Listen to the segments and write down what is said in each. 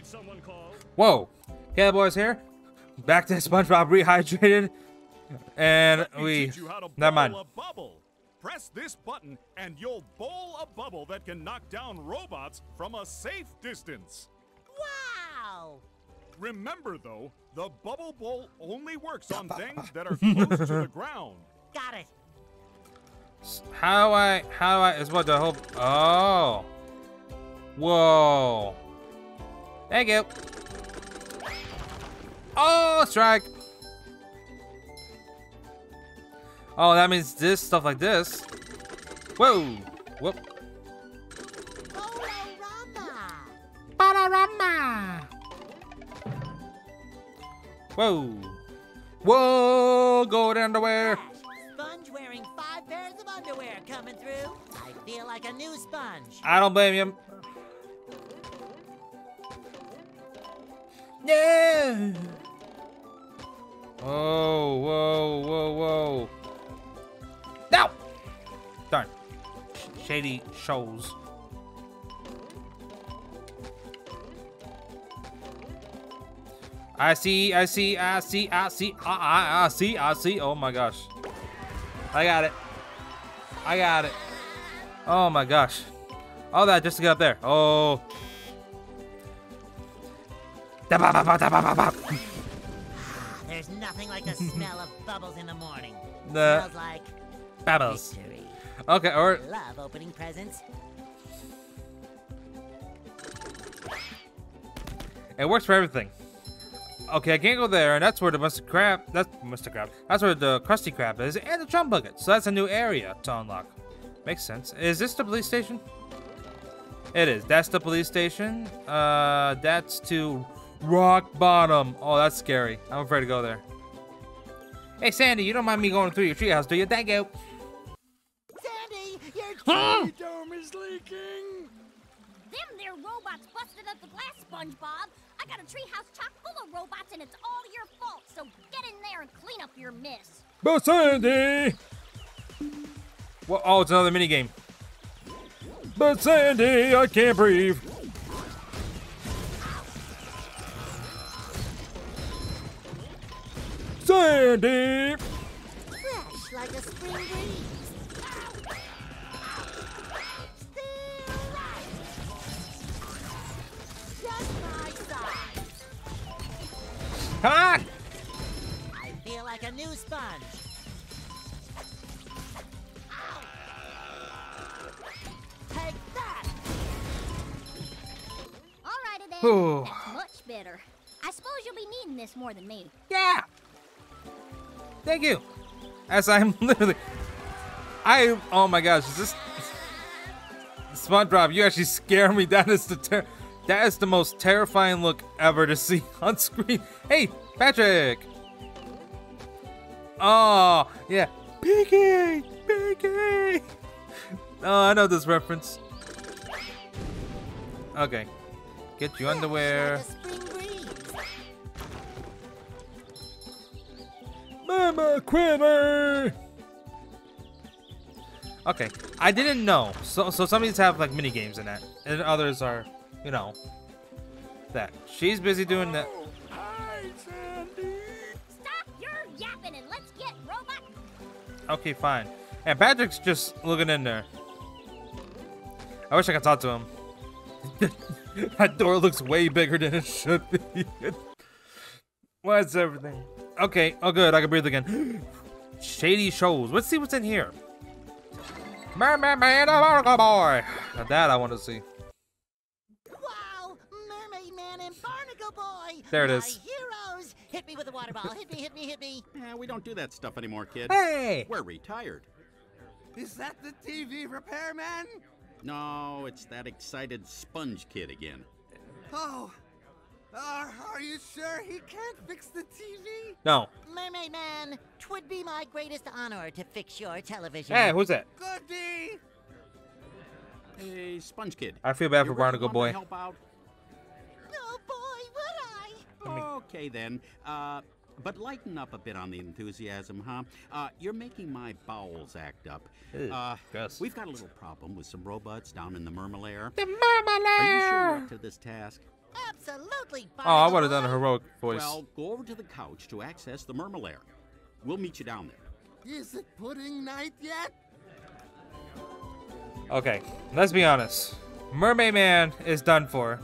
Did someone call? Whoa. Okay, boys here. Back to SpongeBob rehydrated. And we... teach you Never mind. bubble. Press this button and you'll bowl a bubble that can knock down robots from a safe distance. Wow! Remember though, the bubble bowl only works on things that are close to the ground. Got it. How do I... How do I... Is what the whole... Oh. Whoa. Thank you. Oh, strike. Oh, that means this stuff like this. Whoa. Whoop. Panorama. Whoa. Whoa, gold underwear. Sponge wearing five pairs of underwear coming through. I feel like a new sponge. I don't blame you. Yeah. Oh, whoa, whoa, whoa. No! Darn. Sh- shady shoals. I see, I see, I see, I see, I, I, I see, I see. Oh my gosh. I got it. I got it. Oh my gosh. All that just to get up there. Oh. There's nothing like the smell of bubbles in the morning. The Smells like bubbles. victory. Okay, or Love opening presents. it works for everything. Okay, I can't go there, and that's where the Mr. Crab. That's Mr. Crab. That's where the Krusty Krab is, and the Chum Bucket. So that's a new area to unlock. Makes sense. Is this the police station? It is. That's the police station. Uh, that's to Rock Bottom. Oh, that's scary. I'm afraid to go there. Hey, Sandy, you don't mind me going through your treehouse, do you? Thank you. Sandy, your hmm? Huh? tree dome is leaking. Them there robots busted up the glass, SpongeBob. I got a treehouse chock full of robots, and it's all your fault. So get in there and clean up your mess. But Sandy! Well, oh, it's another mini game. But Sandy, I can't breathe. Sandy! Fresh like a spring breeze. Still right. Just my size. Come on! I feel like a new sponge. Take that! Alrighty then. Whew. That's much better. I suppose you'll be needing this more than me. Yeah! Thank you. As I'm literally, I oh my gosh, is this SpongeBob? You actually scare me. That is the ter- that is the most terrifying look ever to see on screen. Hey, Patrick. Oh yeah, Piggy, Piggy. Oh, I know this reference. Okay, get your underwear. Mama Quiver. Okay, I didn't know. So, so some of these have like mini games in that, and others are, you know, that. She's busy doing that. Oh, Stop your yapping and let's get robot. Okay, fine. And Patrick's just looking in there. I wish I could talk to him. that door looks way bigger than it should be. What's everything? Okay, oh good, I can breathe again. Shady shoals. Let's see what's in here. Mermaid Man, a Barnacle Boy. Now that I want to see. Wow! Mermaid Man and Barnacle Boy! There it My heroes! Hit me with a water ball. Hit me, hit me, hit me. Yeah, we don't do that stuff anymore, kid. Hey! We're retired. Is that the TV repairman? No, it's that excited sponge kid again. Oh. Uh, are you sure he can't fix the TV? No. Mermaid Man, twould be my greatest honor to fix your television. Hey, who's that? Goody! Hey, sponge kid. I feel bad you for really Barnacle Boy. Help out? Oh boy, would I! I Okay then. Uh, but lighten up a bit on the enthusiasm, huh? Uh, you're making my bowels act up. Ew, Uh, gross. we've got a little problem with some robots down in the Mermalair. The Mermalair! Are you sure you're up to this task? Absolutely, Oh, I would have done a heroic voice. Well, go over to the couch to access the Mermalair. We'll meet you down there. Is it pudding night yet? Okay, let's be honest. Mermaid Man is done for.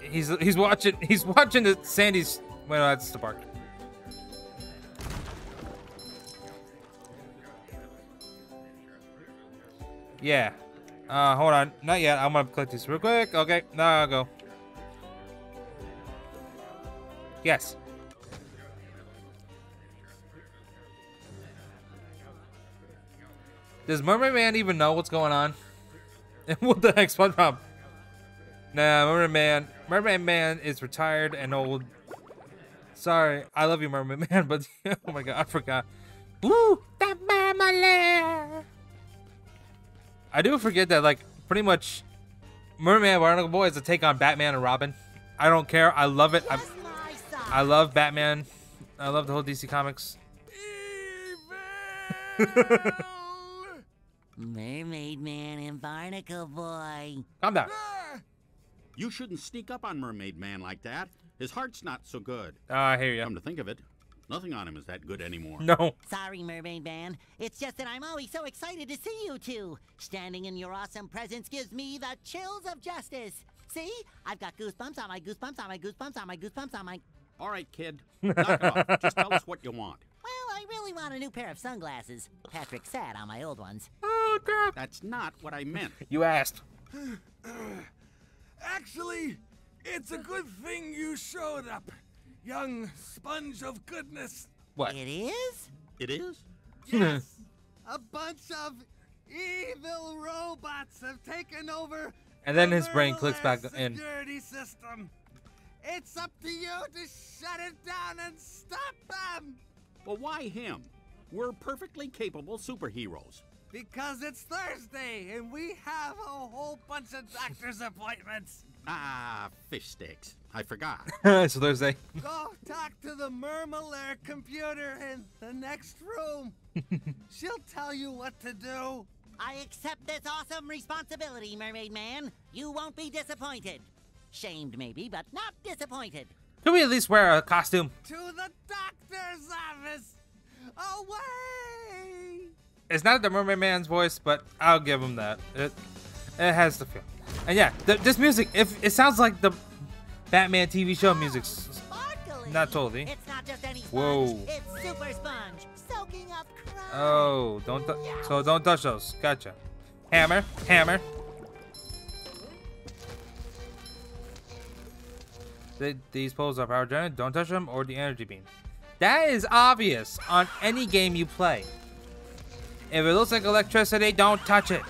He's he's watching he's watching the Sandy's. Well, no, that's the park. Yeah. Uh, hold on. Not yet. I'm gonna click this real quick. Okay, now I'll go. Yes. Does Mermaid Man even know what's going on? And what the heck, SpongeBob? Nah, Mermaid Man. Mermaid Man is retired and old. Sorry, I love you, Mermaid Man, but oh my god, I forgot. Woo! That Mermaid! I do forget that, like, pretty much, Mermaid Barnacle Boy is a take on Batman and Robin. I don't care. I love it. Side. I love Batman. I love the whole DC Comics. Mermaid Man and Barnacle Boy. Calm down. Ah! You shouldn't sneak up on Mermaid Man like that. His heart's not so good. Oh, I hear ya. Come to think of it, nothing on him is that good anymore. No. Sorry, Mermaid Man. It's just that I'm always so excited to see you two. Standing in your awesome presence gives me the chills of justice. See? I've got goosebumps on my goosebumps on my goosebumps on my goosebumps on my. All right, kid. Knock it off. Just tell us what you want. Well, I really want a new pair of sunglasses. Patrick sat on my old ones. Oh, crap. That's not what I meant. You asked. Actually, it's a good thing you showed up, young sponge of goodness. What? It is? It is? Hmm. Yes, a bunch of evil robots have taken over. And then the his brain clicks back in. Security system. It's up to you to shut it down and stop them. Well, why him? We're perfectly capable superheroes. Because it's Thursday and we have a whole bunch of doctor's appointments. Ah, fish sticks. I forgot. it's Thursday. Go talk to the Mermalair computer in the next room. She'll tell you what to do. I accept this awesome responsibility, Mermaid Man. You won't be disappointed. Shamed, maybe, but not disappointed. Could we at least wear a costume? To the doctor's office. Away! It's not the Mermaid Man's voice, but I'll give him that. It it has the feel. And yeah, th this music, if it sounds like the Batman TV show oh, music. Sparkly. Not totally. It's not just any sponge. Whoa. It's super sponge, soaking up crime. Oh, don't tou- so don't touch those. Gotcha. Hammer, hammer. Th- These poles are power generated. Don't touch them or the energy beam. That is obvious on any game you play. If it looks like electricity, don't touch it.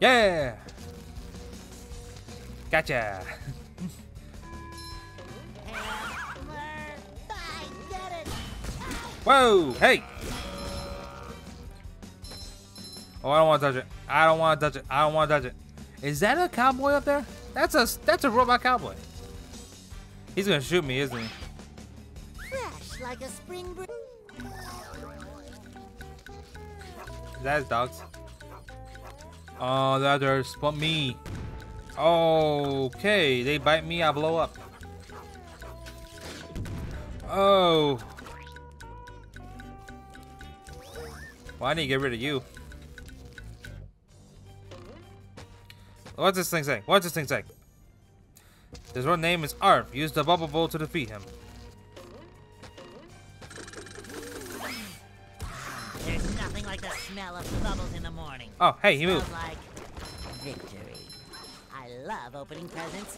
Yeah. Gotcha. Whoa! Hey! Oh, I don't want to touch it. I don't want to touch it. I don't want to touch it. Is that a cowboy up there? That's a that's a robot cowboy. He's gonna shoot me, isn't he? Fresh like a spring. That's dogs. Oh, the others but me. Okay, they bite me, I blow up. Oh. Well, I need to get rid of you. What's this thing say? What's this thing say? His real name is Arf. Use the bubble bowl to defeat him. There's nothing like the smell of bubbles in the morning. Oh, hey, he moved. like victory. I love opening presents.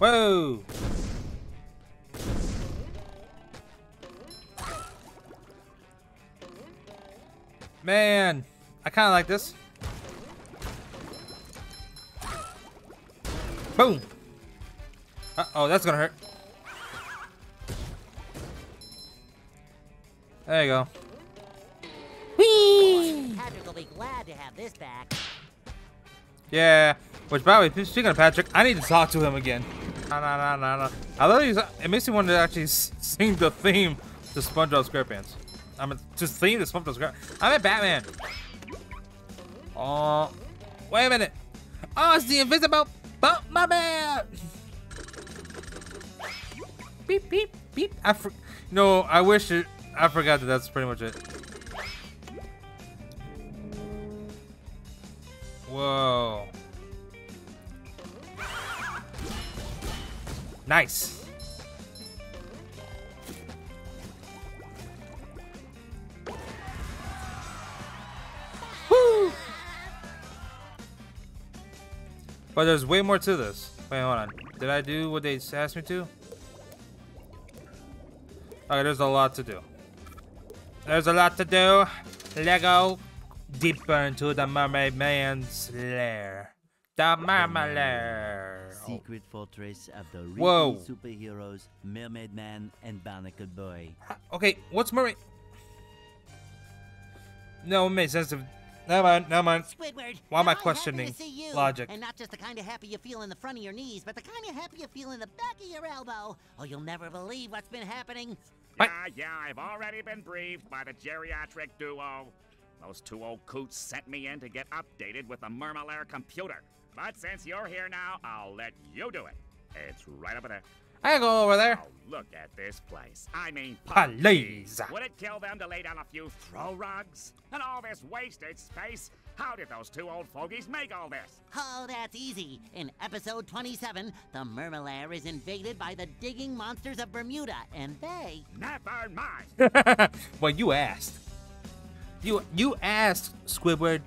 Whoa! Man, I kind of like this. Boom! Uh oh, that's gonna hurt. There you go. Whee! Patrick will be glad to have this back. Yeah. Which, by the way, speaking of Patrick, I need to talk to him again. Na, na, na, na, na. I love these. It makes me want to actually sing the theme to SpongeBob SquarePants. I'm a, just theme to SpongeBob SquarePants. I'm a Batman. Oh, wait a minute. Oh, it's the invisible bump my man. Beep beep beep. I no, I wish it. I forgot that. That's pretty much it. Whoa. Nice. But there's way more to this. Wait, hold on. Did I do what they asked me to? Okay, there's a lot to do. There's a lot to do. Lego deeper into the mermaid man's lair. The mermaid lair. Secret fortress of the real Whoa. superheroes, Mermaid Man and Barnacle Boy. Okay, what's mermaid? No, it makes sense. If... Never mind, never mind. Squidward, Why am I questioning to see you. logic? And not just the kind of happy you feel in the front of your knees, but the kind of happy you feel in the back of your elbow. Oh, you'll never believe what's been happening. What? Yeah, yeah, I've already been briefed by the geriatric duo. Those two old coots sent me in to get updated with the Mermalair computer. But since you're here now, I'll let you do it. It's right over there. I go over there. Oh, look at this place. I mean, Please. Would it kill them to lay down a few throw rugs? And all this wasted space? How did those two old fogies make all this? Oh, that's easy. In episode 27, the Mermalair is invaded by the digging monsters of Bermuda, and they. Never mind. well, you asked. You you asked, Squidward.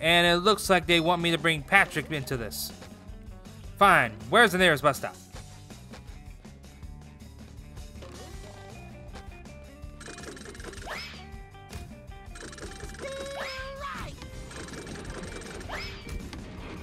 And it looks like they want me to bring Patrick into this. Fine. Where's the nearest bus stop?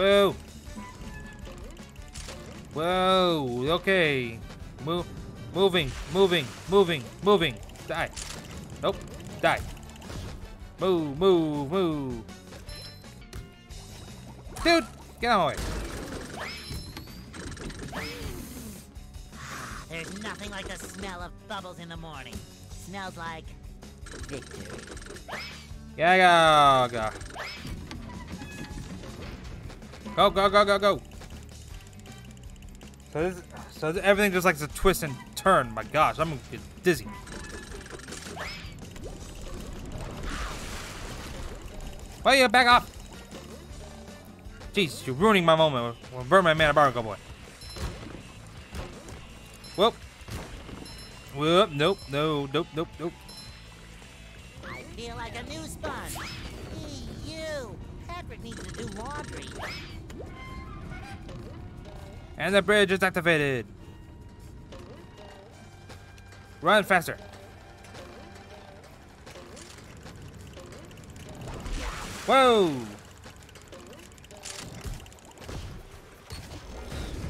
Whoa. Whoa. Okay. Move. Moving. Moving. Moving. Moving. Die. Nope. Die. Move. Move. Move. Dude, get out of the way. There's nothing like the smell of bubbles in the morning. Smells like victory. Yeah, go, go. Go, go, go, go, go. So, this, everything just likes to twist and turn. My gosh, I'm gonna get dizzy. Well, you back off. Jeez, you're ruining my moment with, with Birdman Man and Barnacle Boy. Whoop. Whoop. Nope. No. Nope. Nope. Nope. I feel like a new sponge. Hey, you! Patrick needs to do laundry. And the bridge is activated. Run faster. Whoa!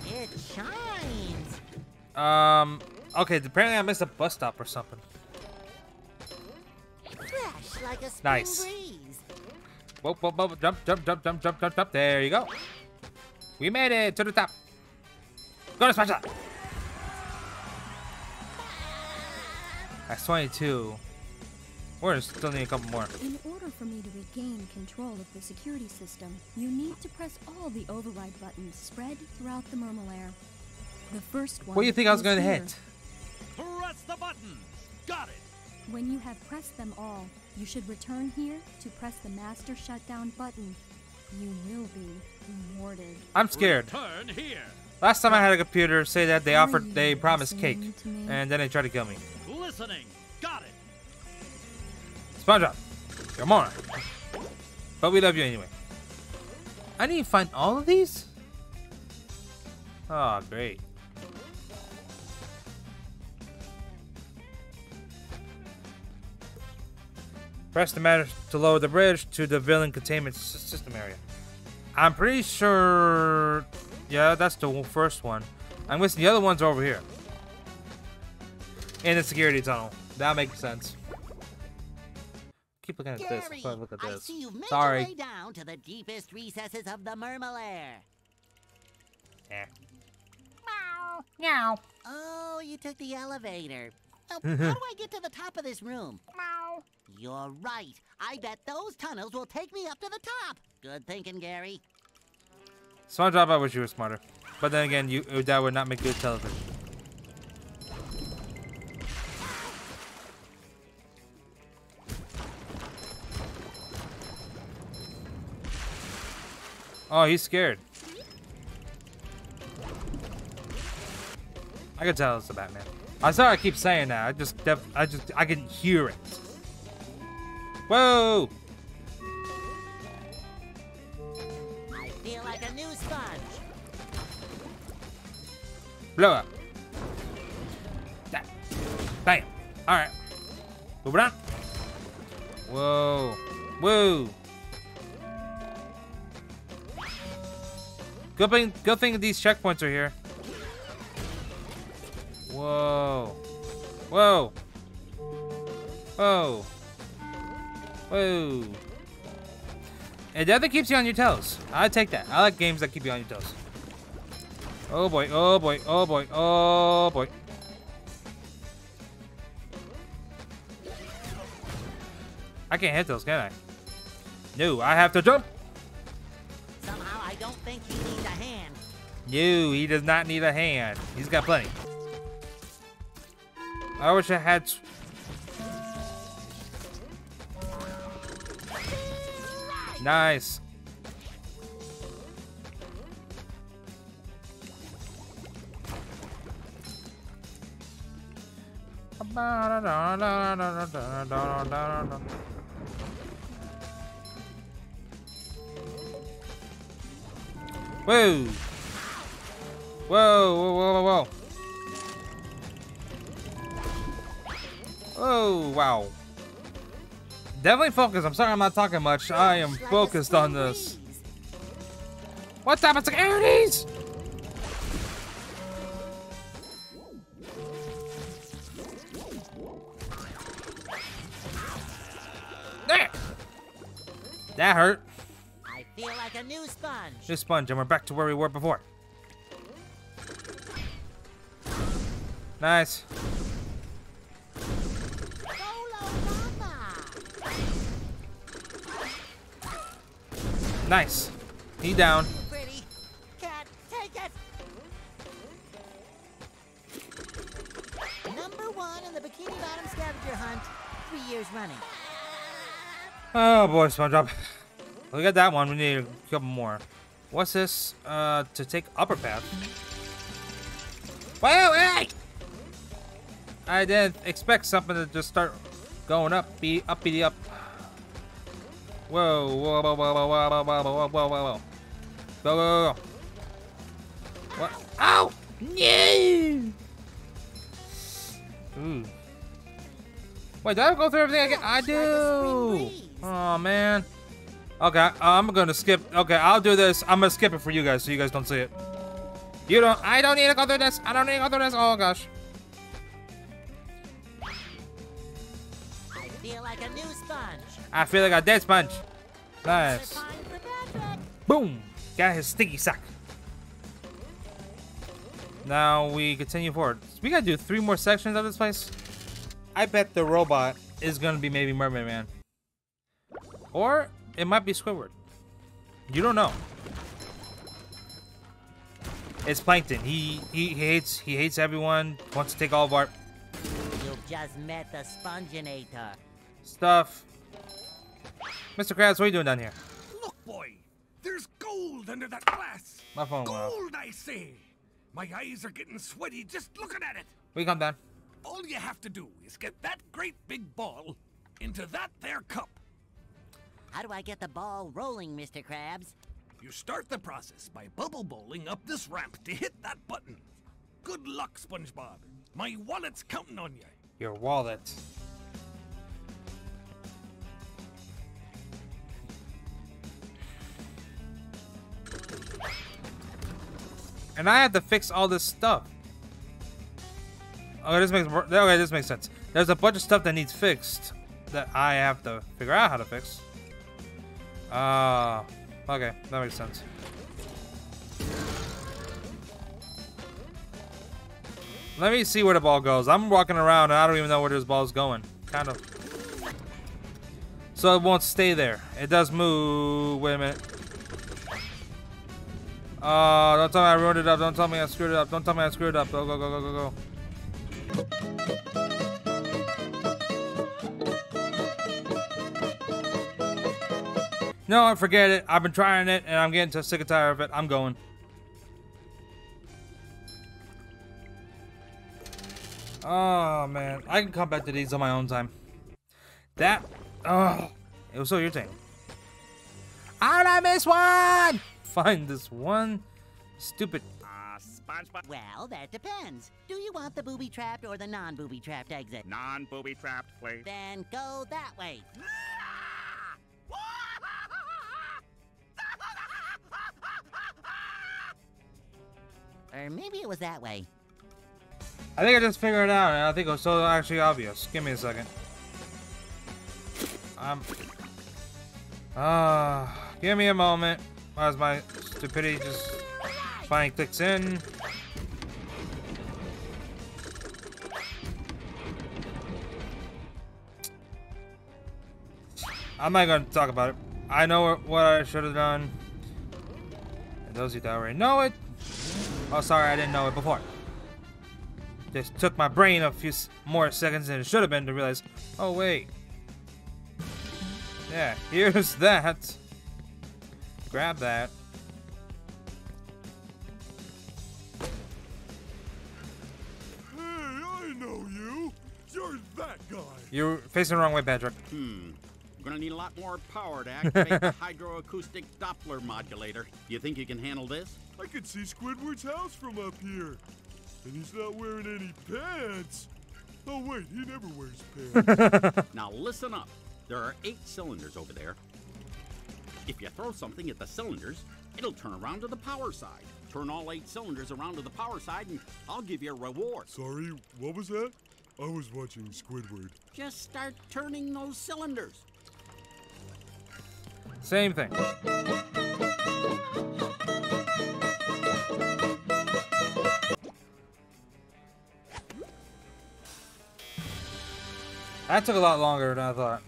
It shines. Um, okay, apparently I missed a bus stop or something. Like a Nice. breeze. Whoop, whoop, whoop, jump, jump, jump, jump, jump, jump, jump. There you go. We made it to the top. Go to Smash Up. That's 22. We're still need a couple more. In order for me to regain control of the security system, you need to press all the override buttons spread throughout the Mermalair. The first one. What do you think I was gonna hit? Press the button. Got it. When you have pressed them all, you should return here to press the master shutdown button. You will be rewarded. I'm scared. Turn here. Last time I had a computer say that they offered, they promised cake, and then they tried to kill me. Listening, got it. SpongeBob, come on. But we love you anyway. I need to find all of these. Oh, great. Press the matter to lower the bridge to the villain containment system area. I'm pretty sure yeah, that's the first one. I'm guessing the other one's over here. In the security tunnel. That makes sense. Keep looking at this. Gary, Let's look at I this. see you've made Sorry. your way down to the deepest recesses of the Mermalair. Eh. Meow. Oh, you took the elevator. Now, how do I get to the top of this room? Meow. You're right. I bet those tunnels will take me up to the top. Good thinking, Gary. SpongeBob, I wish you were smarter. But then again, you that would not make good television. Oh, he's scared. I can tell it's the Batman. I'm sorry I keep saying that. I just, def- I just, I can hear it. Whoa! Blow up. That. Bam. Alright. Moving on. Whoa. Whoa. Good thing, good thing these checkpoints are here. Whoa. Whoa. Whoa. Whoa. It definitely keeps you on your toes. I take that. I like games that keep you on your toes. Oh boy, oh boy, oh boy, oh boy. I can't hit those, can I? No, I have to jump. Somehow I don't think he needs a hand. No, he does not need a hand. He's got plenty. I wish I had. Nice. Whoa! Whoa, whoa, whoa, whoa. Oh, wow. Definitely focus. I'm sorry I'm not talking much. I am focused on this. What's What type of securities? That hurt. I feel like a new sponge. New sponge, and we're back to where we were before. Nice. Nice. He down. Pretty. Cat, take it. Number one in the Bikini Bottom scavenger hunt. Three years running. Oh boy, SpongeBob. Look at that one. We need a couple more. What's this? Uh, to take upper path. Whoa, hey! I didn't expect something to just start going up, be up, be up. Whoa, whoa, whoa, whoa, whoa, whoa, whoa, whoa, whoa, whoa, whoa, whoa. Go, go, go. What? Ow! No! Ooh. Wait, did I go through everything? I like do. Oh man. Okay, uh, I'm gonna skip. Okay, I'll do this. I'm gonna skip it for you guys so you guys don't see it. You don't. I don't need to go through this. I don't need to go through this. Oh gosh. I feel like a new sponge. I feel like a dead sponge. Nice. It's time for Patrick. Boom. Got his sticky sack. Now we continue forward. We gotta do three more sections of this place. I bet the robot is gonna be maybe Mermaid Man. Or it might be Squidward. You don't know. It's Plankton. He, he he hates he hates everyone. Wants to take all of our You've just met the Sponginator. stuff. Mr. Krabs, what are you doing down here? Look, boy, there's gold under that glass. My phone went off. Gold, I say. My eyes are getting sweaty just looking at it. We come down. All you have to do is get that great big ball into that there cup. How do I get the ball rolling, Mr. Krabs? You start the process by bubble bowling up this ramp to hit that button. Good luck, SpongeBob. My wallet's counting on you. Your wallet. And I have to fix all this stuff. Okay, this makes okay, this makes sense. There's a bunch of stuff that needs fixed that I have to figure out how to fix. Ah, okay, that makes sense. Let me see where the ball goes. I'm walking around and I don't even know where this ball's going. Kind of. So it won't stay there. It does move. Wait a minute. Oh, don't tell me I ruined it up. Don't tell me I screwed it up. Don't tell me I screwed it up. Go, go, go, go, go, go. No, I forget it. I've been trying it and I'm getting so sick and tired of it. I'm going. Oh man, I can come back to these on my own time. That, oh, it was so irritating. How'd I miss one? Find this one stupid. Ah, SpongeBob. Well, that depends. Do you want the booby-trapped or the non-booby-trapped exit? Non-booby trapped, please. Then go that way. Or maybe it was that way. I think I just figured it out, and I think it was so actually obvious. Give me a second. Um. Ah, give me a moment. As my stupidity just finally clicks in. I'm not gonna talk about it. I know what I should have done. And those of you that already know it. Oh, sorry, I didn't know it before. Just took my brain a few more seconds than it should have been to realize, oh wait. Yeah, here's that. Grab that. Hey, I know you. You're that guy. You're facing the wrong way, Patrick. Hmm. We're gonna need a lot more power to activate the hydroacoustic Doppler modulator. You think you can handle this? I can see Squidward's house from up here. And he's not wearing any pants. Oh, wait, he never wears pants. Now listen up. There are eight cylinders over there. If you throw something at the cylinders, it'll turn around to the power side. Turn all eight cylinders around to the power side, and I'll give you a reward. Sorry, what was that? I was watching Squidward. Just start turning those cylinders. Same thing. That took a lot longer than I thought.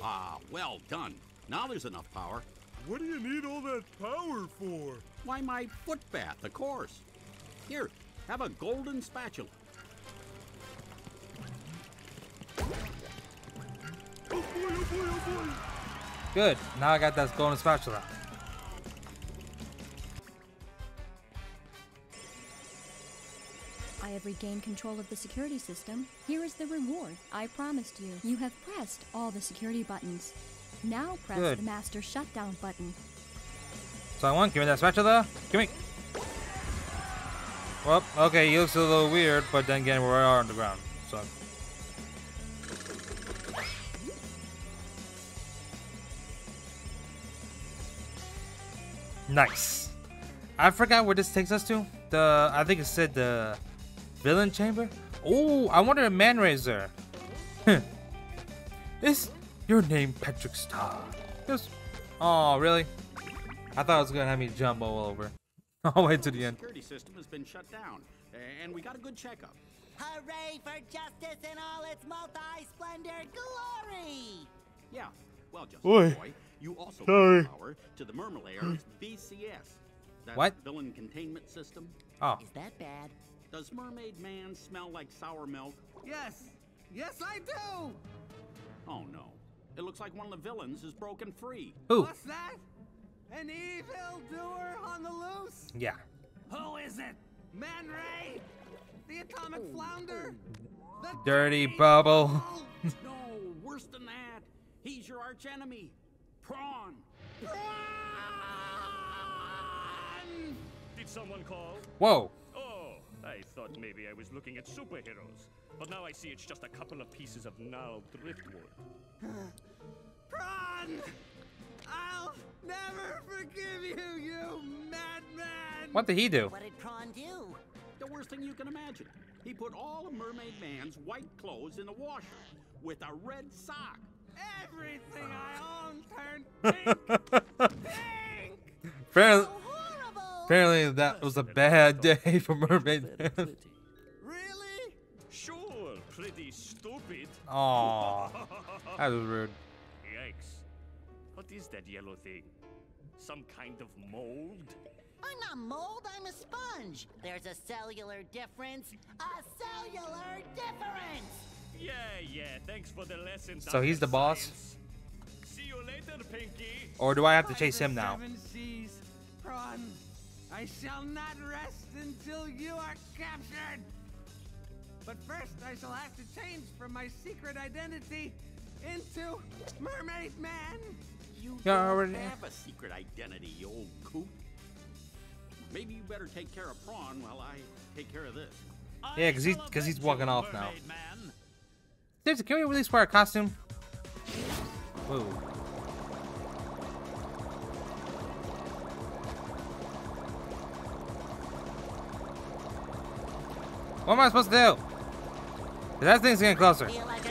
Ah, well done. Now there's enough power. What do you need all that power for? Why, my foot bath, of course. Here, have a golden spatula. Good. Now I got that golden spatula. I have regained control of the security system. Here is the reward I promised you. You have pressed all the security buttons. Now press Good. the master shutdown button. So I want, give me that spatula. Give me. Well, okay, he looks a little weird, but then again, we are on the ground, so. Nice. I forgot where this takes us to. The I think it said the villain chamber. Oh, I wonder if Man Ray's there. Is your name Patrick Star? Yes. Oh, really? I thought it was gonna have me jump all over, all the way to the end. Security system has been shut down, and we got a good checkup. Hooray for justice in all its multi-splendor glory! Yeah, well, just boy, you also Sorry. power to the Mermalair's hmm. VCS. That What? Villain containment system. Oh, Is that bad? Does Mermaid Man smell like sour milk? Yes. Yes, I do. Oh no. It looks like one of the villains is broken free. who? What's that? An evil doer on the loose? Yeah. Who is it? Man Ray? The atomic oh, flounder? Oh. The Dirty bubble. ball? no, worse than that. He's your arch enemy. Prawn. Prawn! Did someone call? Whoa. Oh, I thought maybe I was looking at superheroes. But now I see it's just a couple of pieces of gnarled driftwood. Prawn! I'll never forgive you, you madman! What did he do? What did Prawn do? The worst thing you can imagine. He put all of Mermaid Man's white clothes in the washer with a red sock. Everything I own turned pink! pink! Apparently, Horrible! apparently that was a bad day for Mermaid Man. Really? Sure, pretty stupid. Aww, that was rude. Yikes. What is that yellow thing? Some kind of mold? I'm not mold, I'm a sponge. There's a cellular difference. A cellular difference! Yeah, yeah, thanks for the lesson. So he's the boss? Science. See you later, Pinky. Or do I have to By chase him now? Seas, Prawn, I shall not rest until you are captured. But first, I shall have to change from my secret identity into Mermaid Man. You don't already- have a secret identity, you old coot. Maybe you better take care of Prawn while I take care of this. Yeah, because he's, cause he's walking off now. Mermaid Man. Dude, can we at least wear a costume? Whoa. What am I supposed to do? That thing's getting closer. Like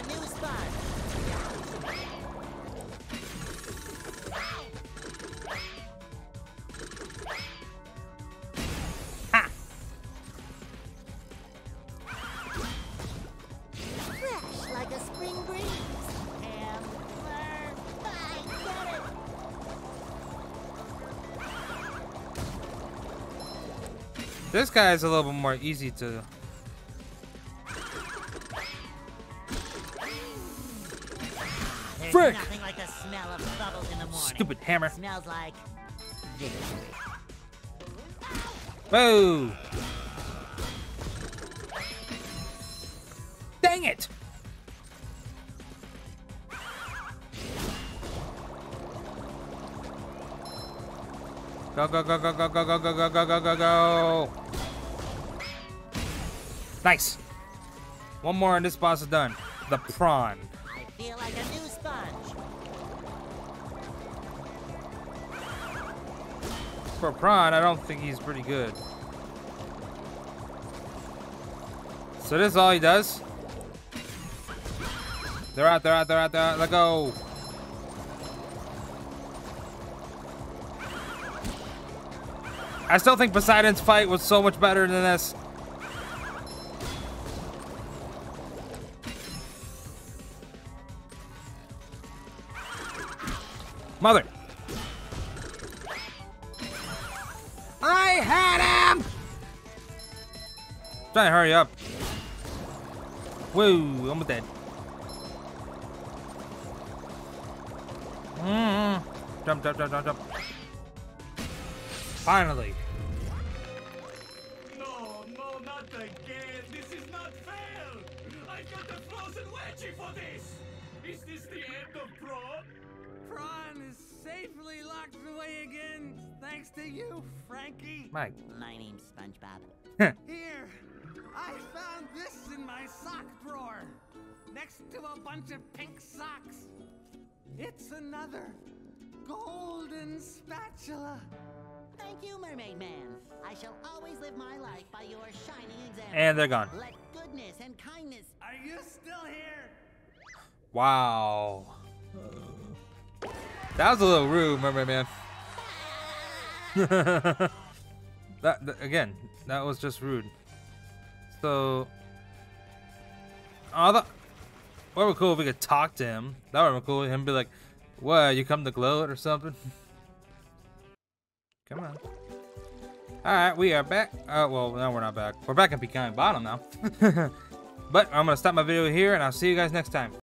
guy is a little bit more easy to. There's Frick! nothing like the smell of bubbles in the morning. Stupid hammer. Smells like victory. Whoa! Dang it! Go go go go go go go go go go go go go! Nice. One more and this boss is done. The prawn. I feel like a new sponge. For prawn, I don't think he's pretty good. So this is all he does? They're out, they're out, they're out, they're out. Let go. I still think Poseidon's fight was so much better than this. Mother. I had him! Trying to hurry up. Whoa, almost dead. Mm -hmm. Jump, jump, jump, jump, jump. Finally. Away again, thanks to you, Frankie. Mike. My name's SpongeBob. Here, I found this in my sock drawer, next to a bunch of pink socks. It's another golden spatula. Thank you, Mermaid Man. I shall always live my life by your shining example. And they're gone. Let goodness and kindness. Are you still here? Wow. That was a little rude, Mermaid Man. that, th- again, that was just rude. So, oh, that, what would cool if we could talk to him? That would be cool. Him be like, "What? You come to gloat or something?" come on. All right, we are back. Oh well, no, we're not back. We're back in Bikini Bottom now. but I'm gonna stop my video here, and I'll see you guys next time.